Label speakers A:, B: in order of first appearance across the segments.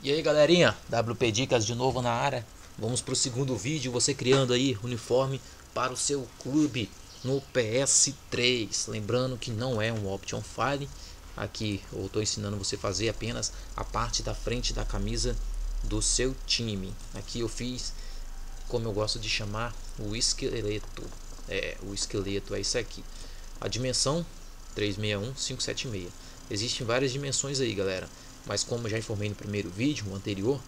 A: E aí galerinha, WP Dicas de novo na área. Vamos para o segundo vídeo, você criando aí uniforme para o seu clube no PS3. Lembrando que não é um option file. Aqui eu estou ensinando você a fazer apenas a parte da frente da camisa do seu time. Aqui eu fiz, como eu gosto de chamar, o esqueleto. É, o esqueleto é isso aqui. A dimensão 361 576. Existem várias dimensões aí, galera mas como já informei no primeiro vídeo, anterior,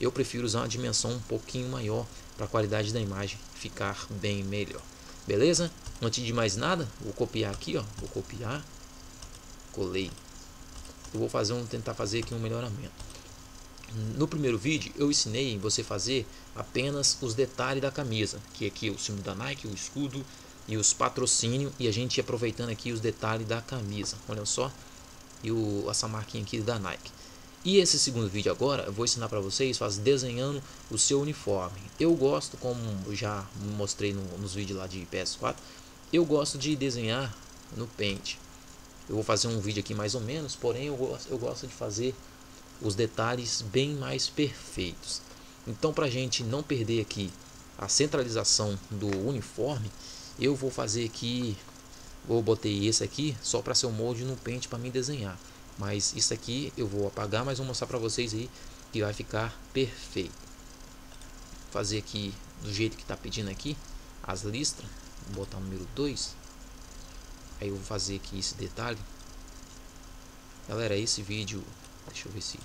A: eu prefiro usar uma dimensão um pouquinho maior para a qualidade da imagem ficar bem melhor. Beleza? Antes de mais nada, vou copiar aqui, ó, vou copiar, colei. Eu vou fazer um tentar fazer aqui um melhoramento. No primeiro vídeo eu ensinei você fazer apenas os detalhes da camisa, que aqui é o símbolo da Nike, o escudo e os patrocínios e a gente aproveitando aqui os detalhes da camisa. Olha só, e o, essa marquinha aqui da Nike. E esse segundo vídeo agora eu vou ensinar para vocês fazer desenhando o seu uniforme. Eu gosto, como já mostrei no, nos vídeos lá de PS4, eu gosto de desenhar no Paint. Eu vou fazer um vídeo aqui mais ou menos, porém eu gosto, eu gosto de fazer os detalhes bem mais perfeitos. Então para gente não perder aqui a centralização do uniforme, eu vou fazer aqui eu botei esse aqui só para ser o molde no pente para mim desenhar. Mas isso aqui eu vou apagar, mas vou mostrar para vocês aí que vai ficar perfeito. Fazer aqui do jeito que está pedindo aqui as listras. Vou botar o número 2. Aí eu vou fazer aqui esse detalhe. Galera, esse vídeo, deixa eu ver se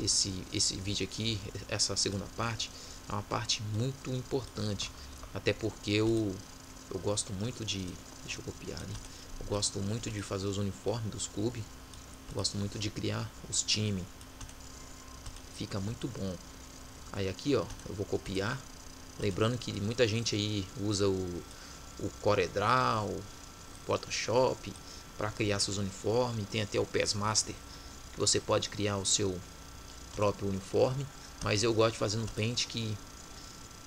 A: esse esse vídeo aqui, essa segunda parte é uma parte muito importante, até porque eu eu gosto muito de. Deixa eu copiar ali. Eu gosto muito de fazer os uniformes dos clubes. Gosto muito de criar os times. Fica muito bom. Aí aqui ó, eu vou copiar. Lembrando que muita gente aí usa o, o CorelDRAW, Photoshop para criar seus uniformes. Tem até o PES Master que você pode criar o seu próprio uniforme. Mas eu gosto de fazer no Paint que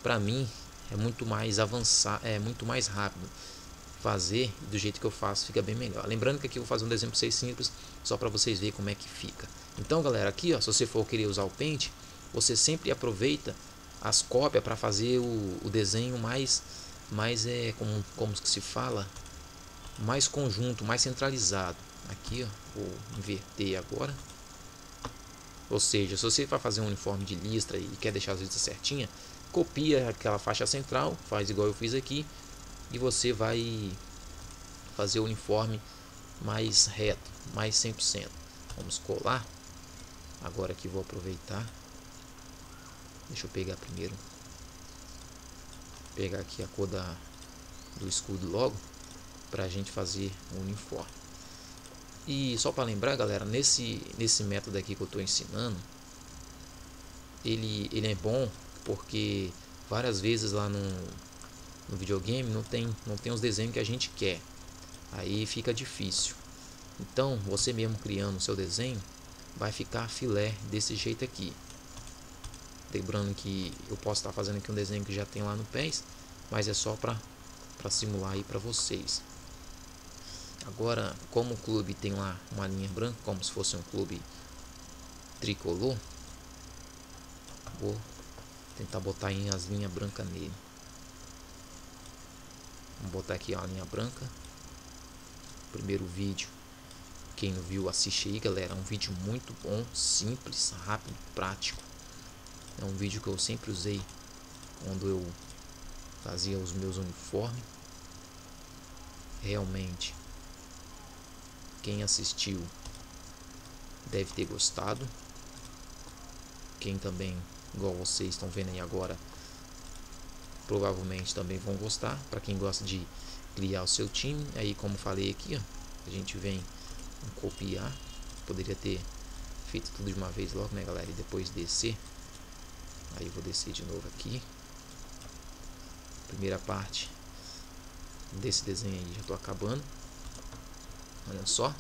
A: para mim é muito mais avançado, é muito mais rápido fazer do jeito que eu faço fica bem melhor. Lembrando que aqui eu vou fazer um desenho para simples, só para vocês verem como é que fica. Então, galera, aqui, ó, se você for querer usar o Paint, você sempre aproveita as cópias para fazer o, o, desenho mais, mais é como, como se fala, mais conjunto, mais centralizado. Aqui, ó, vou inverter agora. Ou seja, se você vai fazer um uniforme de listra e quer deixar as listras certinha, copia aquela faixa central, faz igual eu fiz aqui e você vai fazer o uniforme mais reto, mais 100%. Vamos colar. Agora aqui vou aproveitar. Deixa eu pegar primeiro. Pegar aqui a cor da, do escudo logo para a gente fazer o uniforme. E só para lembrar, galera, nesse nesse método aqui que eu estou ensinando, ele ele é bom porque várias vezes lá no, no videogame não tem, não tem os desenhos que a gente quer. Aí fica difícil. Então, você mesmo criando o seu desenho, vai ficar filé desse jeito aqui. Lembrando que eu posso estar fazendo aqui um desenho que já tem lá no PES, mas é só para simular aí para vocês. Agora, como o clube tem lá uma linha branca, como se fosse um clube tricolor, vou tentar botar em as linhas brancas nele. Vamos botar aqui a linha branca. Primeiro vídeo. Quem não viu, assiste aí, galera. É um vídeo muito bom, simples, rápido, prático. É um vídeo que eu sempre usei quando eu fazia os meus uniformes. Realmente, quem assistiu deve ter gostado. Quem também igual vocês estão vendo aí agora, provavelmente também vão gostar. Para quem gosta de criar o seu time, aí como falei aqui, ó, a gente vem copiar. Poderia ter feito tudo de uma vez logo, né, galera? E depois descer. Aí vou descer de novo aqui. Primeira parte desse desenho aí já estou acabando. Olha só.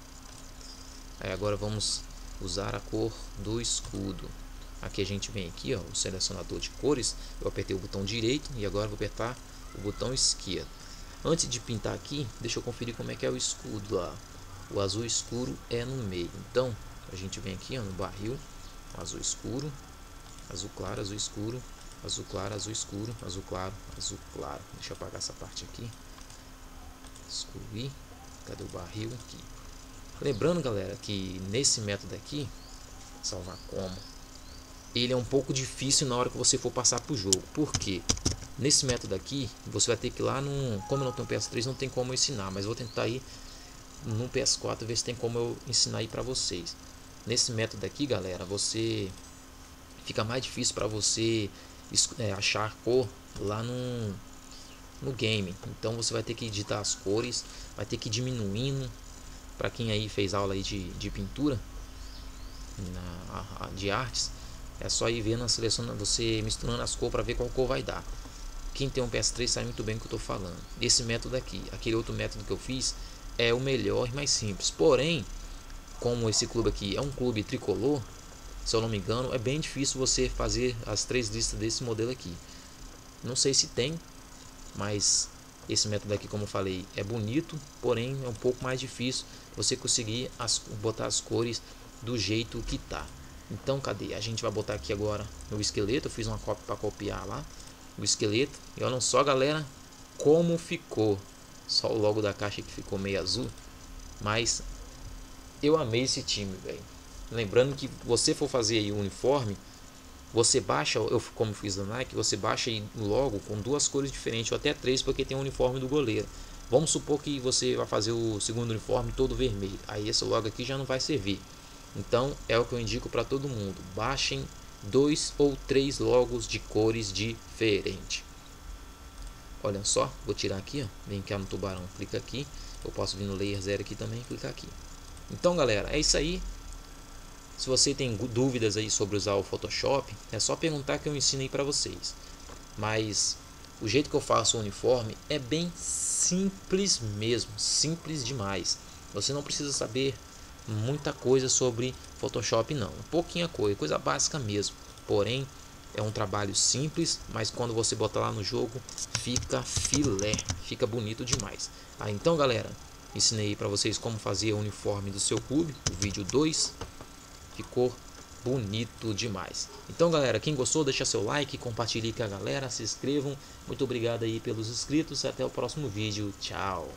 A: Aí agora vamos usar a cor do escudo. Aqui a gente vem aqui, ó, o selecionador de cores. Eu apertei o botão direito e agora vou apertar o botão esquerdo. Antes de pintar aqui, deixa eu conferir como é que é o escudo lá. O azul escuro é no meio. Então, a gente vem aqui ó, no barril, azul escuro, azul claro, azul escuro, azul claro, azul escuro, azul claro, azul claro. Deixa eu apagar essa parte aqui. Excluir. Cadê o barril aqui? Lembrando, galera, que nesse método aqui, salvar como, ele é um pouco difícil na hora que você for passar para o jogo. Por quê? Nesse método aqui, você vai ter que ir lá no... Como eu não tenho PS3, não tem como ensinar, mas vou tentar ir no PS4 ver se tem como eu ensinar aí para vocês. Nesse método aqui, galera, você fica mais difícil para você é, achar cor lá no, no game. Então você vai ter que editar as cores, vai ter que ir diminuindo. Para quem aí fez aula aí de, de pintura, na, de artes, é só ir vendo seleção, você misturando as cores para ver qual cor vai dar. Quem tem um PS3 sabe muito bem o que eu estou falando. Esse método aqui, aquele outro método que eu fiz, é o melhor e mais simples. Porém, como esse clube aqui é um clube tricolor, se eu não me engano, é bem difícil você fazer as três listas desse modelo aqui. Não sei se tem, mas esse método aqui, como eu falei, é bonito, porém é um pouco mais difícil você conseguir as, botar as cores do jeito que tá. Então, cadê? A gente vai botar aqui agora no esqueleto. Eu fiz uma cópia para copiar lá o esqueleto. E olha só, galera, como ficou. Só o logo da caixa que ficou meio azul. Mas eu amei esse time, velho. Lembrando que você for fazer aí o uniforme, você baixa, eu como fiz da Nike, você baixa aí logo com duas cores diferentes, ou até três, porque tem o uniforme do goleiro. Vamos supor que você vai fazer o segundo uniforme todo vermelho. Aí esse logo aqui já não vai servir. Então é o que eu indico para todo mundo. Baixem dois ou três logos de cores diferentes. Olha só, vou tirar aqui, ó, vem cá no tubarão, clica aqui. Eu posso vir no layer 0 aqui também, clicar aqui. Então, galera, é isso aí. Se você tem dúvidas aí sobre usar o Photoshop, é só perguntar que eu ensino aí para vocês. Mas o jeito que eu faço o uniforme é bem simples mesmo, simples demais. Você não precisa saber muita coisa sobre Photoshop não, pouquinha coisa, coisa básica mesmo. Porém, é um trabalho simples, mas quando você botar lá no jogo, fica filé, fica bonito demais. Ah, então galera, ensinei para vocês como fazer o uniforme do seu clube, o vídeo 2, ficou bonito demais. Então galera, quem gostou, deixa seu like, compartilhe com a galera, se inscrevam. Muito obrigado aí pelos inscritos, até o próximo vídeo, tchau.